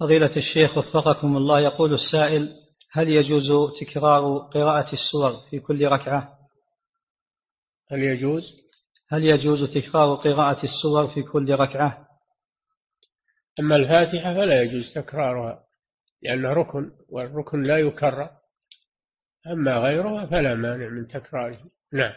فضيلة الشيخ وفقكم الله يقول السائل هل يجوز تكرار قراءة السور في كل ركعة؟ هل يجوز؟ هل يجوز تكرار قراءة السور في كل ركعة؟ أما الفاتحة فلا يجوز تكرارها لأنها ركن والركن لا يكرر أما غيرها فلا مانع من تكراره. نعم.